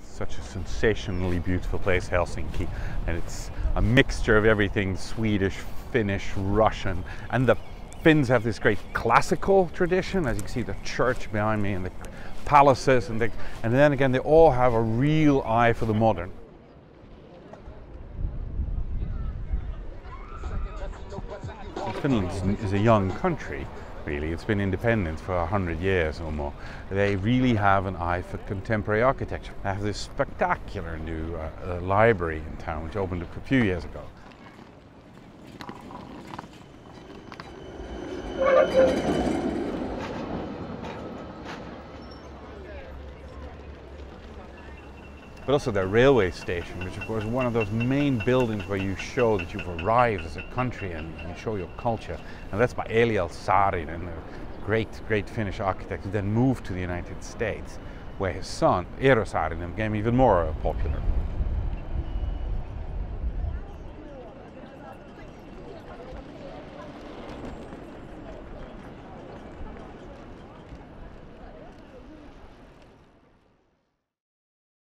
Such a sensationally beautiful place, Helsinki. And it's a mixture of everything Swedish, Finnish, Russian. And the Finns have this great classical tradition. As you can see, the church behind me and the palaces. And, the, and then again, they all have a real eye for the modern. Finland is a young country, really. It's been independent for a hundred years or more. They really have an eye for contemporary architecture. They have this spectacular new uh, uh, library in town, which opened up a few years ago. But also the railway station, which of course is one of those main buildings where you show that you've arrived as a country and, and show your culture. And that's by Eliel Saarinen, a great, great Finnish architect who then moved to the United States, where his son, Eero Saarinen, became even more popular.